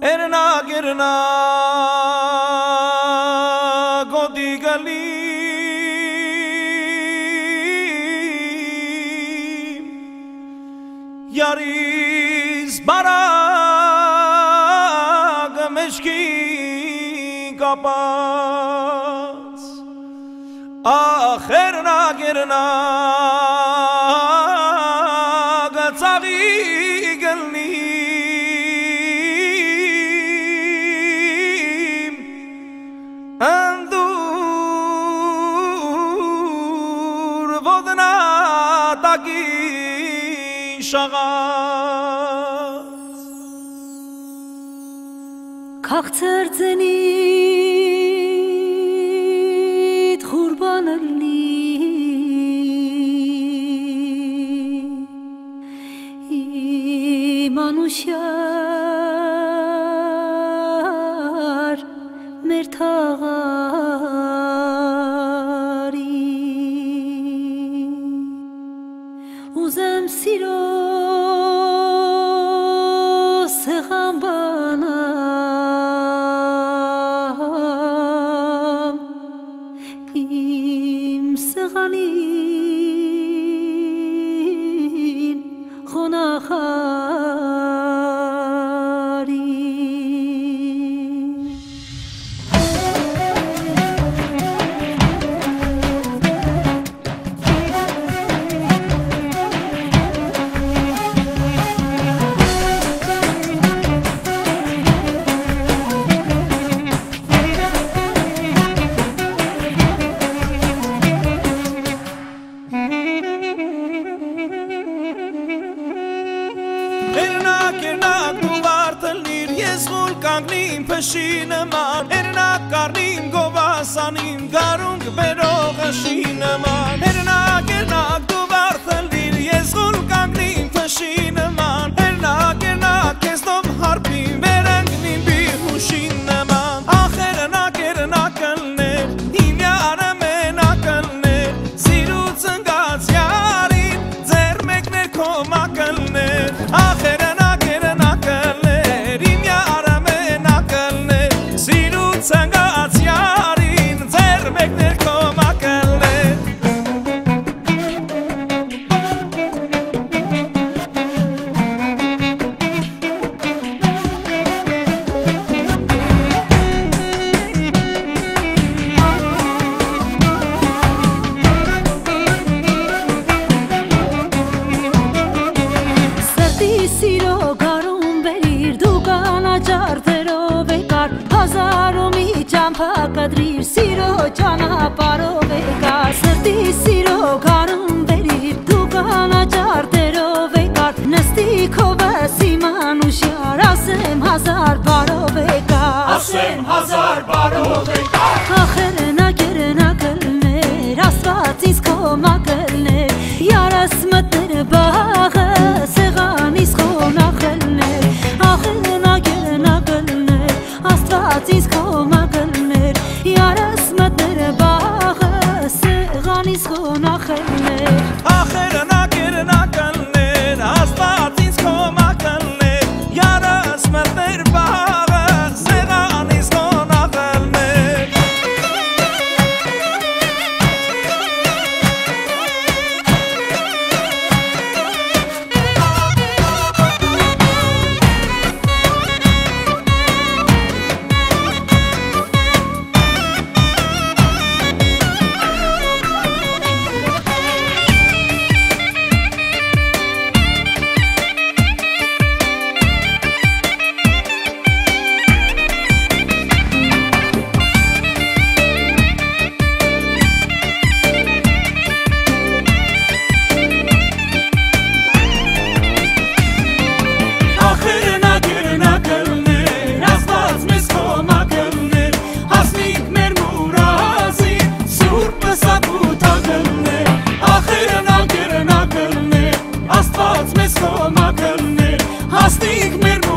Erna gerna godi gali. Yariz barag meşki kapas. Ahirna gerna շաղած Քաղցր ծնիդ խուրբանը լի իմանուշյար մեր թաղարի سخن غمبانم ایم سغنین خنخم կանգնին փշի նման Հերնակ կարնին գովասանին գարունգ բերող ըշի նման Հերնակ երնակ դու վարդլիր ես գուլ կանգնին փշի նման Հերնակ երնակ ես դով հարպին վերանգնին բի հուշին նման Ախ հերնակ երնակ ըլներ հիմյարը մենակ ըլներ Սիրուց ընգած յարին ձեր մեկներ քո մակըլներ փակադրիր սիրո ճանապարհով եկա սրտի սիրո գարուն բերիր դու կանաճարտերով եկա նստի քովս իման ու շար ասեմ հազար բարով եկա ասեմ հազար բարով եկա comerme